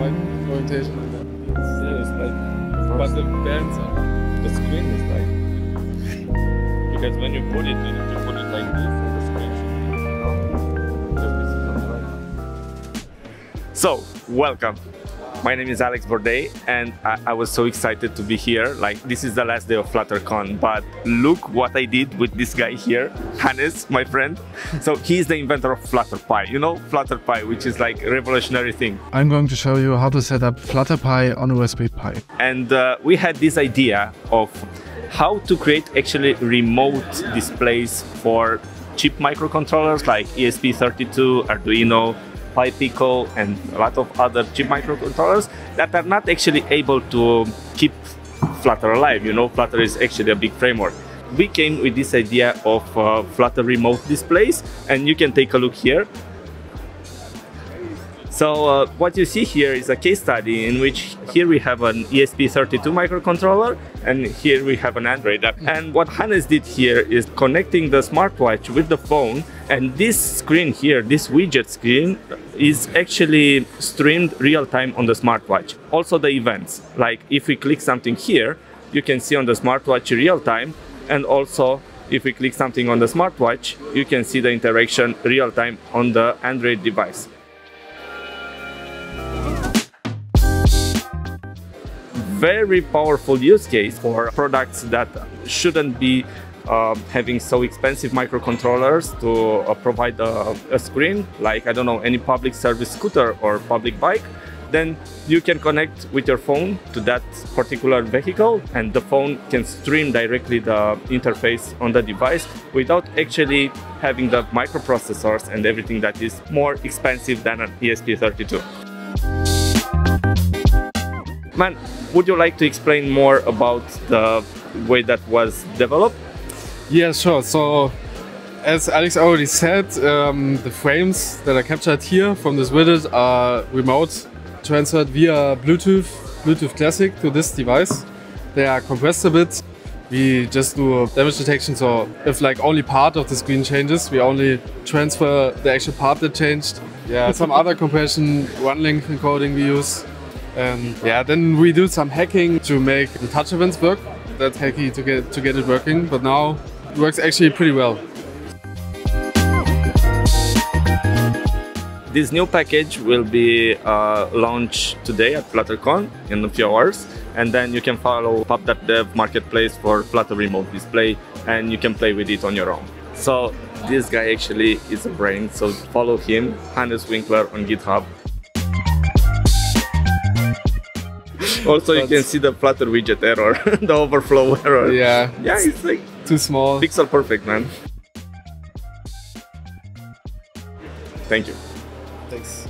orientation like that. Yeah, it's like, but the bands are, the screen is like, because when you put it, you need to put it like this, and the screen should be, you know, just this is on the right. So, welcome. My name is Alex Bordei, and I, I, was so excited to be here. Like, this is the last day of FlutterCon, but look what I did with this guy here, Hannes, my friend. So, he's the inventor of Flutter-pi. You know, Flutter-pi, which is like a revolutionary thing. I'm going to show you how to set up Flutter-pi on a Raspberry Pi. And uh, we had this idea of how to create actually remote displays for cheap microcontrollers like ESP32, Arduino, PiPico, and a lot of other cheap microcontrollers that are not actually able to keep Flutter alive. You know, Flutter is actually a big framework. We came with this idea of uh, Flutter remote displays, and you can take a look here. So uh, what you see here is a case study in which here we have an ESP32 microcontroller and here we have an Android app. And what Hannes did here is connecting the smartwatch with the phone and this screen here, this widget screen is actually streamed real time on the smartwatch. Also the events, like if we click something here, you can see on the smartwatch real time and also if we click something on the smartwatch, you can see the interaction real time on the Android device. Very powerful use case for products that shouldn't be uh, having so expensive microcontrollers to uh, provide a, a, screen, like I don't know, any public service scooter or public bike, then you can connect with your phone to that particular vehicle and the phone can stream directly the interface on the device without actually having the microprocessors and everything that is more expensive than an ESP32. Man, would you like to explain more about the way that was developed? Yeah, sure. So, as Alex already said, um, the frames that are captured here from this widget are remote transferred via Bluetooth, Bluetooth Classic to this device. They are compressed a bit. We just do damage detection, so if like only part of the screen changes, we only transfer the actual part that changed. Yeah, some other compression, run-length encoding we use. And yeah, then we do some hacking to make the touch events work. That's hacky to get to get it working, but now it works actually pretty well. This new package will be uh, launched today at FlutterCon in a few hours, and then you can follow pub.dev marketplace for Flutter Remote Display, and you can play with it on your own. So this guy actually is a brain, so follow him, Hannes Winkler on GitHub, also, you can see the Flutter widget error, the overflow error. Yeah. Yeah, it's like too small. Pixel perfect, man. Thank you. Thanks.